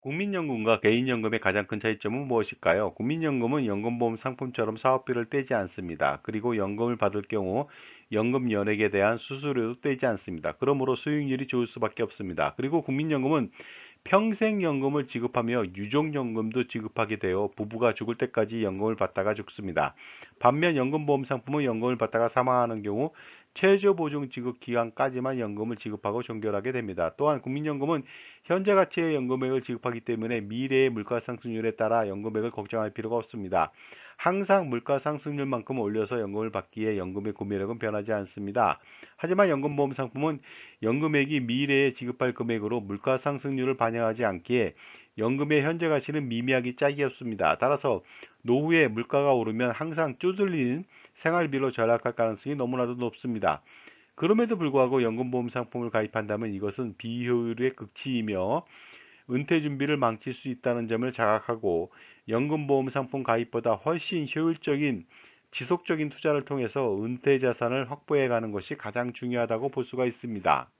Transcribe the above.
국민연금과 개인연금의 가장 큰 차이점은 무엇일까요? 국민연금은 연금보험 상품처럼 사업비를 떼지 않습니다. 그리고 연금을 받을 경우 연금 연액에 대한 수수료도 떼지 않습니다. 그러므로 수익률이 좋을 수밖에 없습니다. 그리고 국민연금은 평생연금을 지급하며 유족연금도 지급하게 되어 부부가 죽을 때까지 연금을 받다가 죽습니다. 반면 연금보험 상품은 연금을 받다가 사망하는 경우 최저보증 지급 기간까지만 연금을 지급하고 종결하게 됩니다. 또한 국민연금은 현재 가치의 연금액을 지급하기 때문에 미래의 물가 상승률에 따라 연금액을 걱정할 필요가 없습니다. 항상 물가 상승률만큼 올려서 연금을 받기에 연금의 구매력은 변하지 않습니다. 하지만 연금보험 상품은 연금액이 미래에 지급할 금액으로 물가 상승률을 반영하지 않기에 연금의 현재 가치는 미미하게 짝이 없습니다. 따라서 노후에 물가가 오르면 항상 쪼들리는 생활비로 절약할 가능성이 너무나도 높습니다. 그럼에도 불구하고 연금보험 상품을 가입한다면 이것은 비효율의 극치이며 은퇴 준비를 망칠 수 있다는 점을 자각하고 연금보험 상품 가입보다 훨씬 효율적인 지속적인 투자를 통해서 은퇴 자산을 확보해 가는 것이 가장 중요하다고 볼 수가 있습니다.